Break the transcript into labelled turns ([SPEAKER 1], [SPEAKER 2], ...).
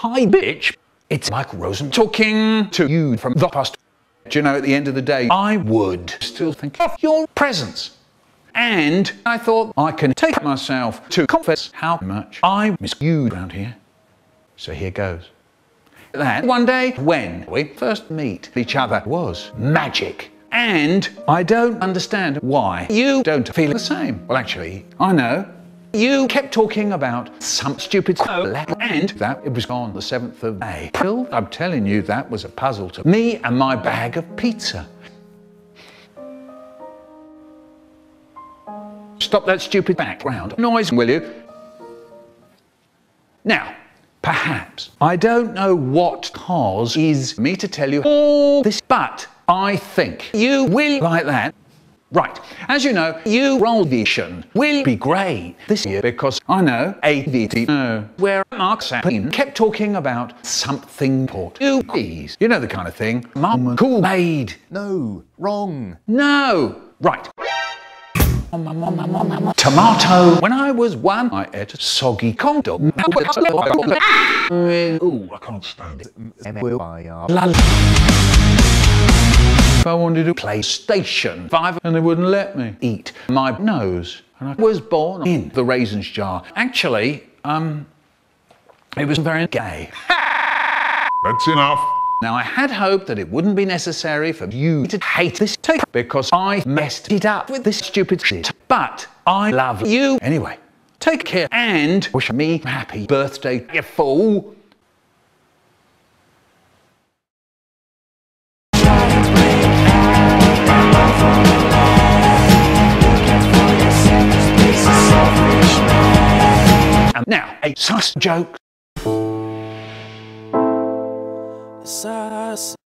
[SPEAKER 1] Hi, bitch. It's Michael Rosen talking to you from the past. Do you know, at the end of the day, I would still think of your presence. And I thought I can take myself to confess how much I miss you around here. So here goes. That one day when we first meet each other was magic. And I don't understand why you don't feel the same. Well, actually, I know. You kept talking about some stupid and that it was on the 7th of April. I'm telling you, that was a puzzle to me and my bag of pizza. Stop that stupid background noise, will you? Now, perhaps I don't know what cause is me to tell you all this, but I think you will like that Right, as you know, Eurovision will be great this year because I know AVT, no, where Mark Sapin kept talking about something port. You please, you know the kind of thing. Mum, cool maid.
[SPEAKER 2] No, wrong.
[SPEAKER 1] No, right. Tomato. When I was one, I ate a soggy corn dog. Ooh, I can't stand it. I wanted to play Station 5 and they wouldn't let me eat my nose. And I was born in the raisins jar. Actually, um, it was very gay.
[SPEAKER 3] That's enough.
[SPEAKER 1] Now, I had hoped that it wouldn't be necessary for you to hate this tape because I messed it up with this stupid shit. But I love you anyway. Take care and wish me happy birthday, you fool. And now, a sus joke.
[SPEAKER 4] Sus.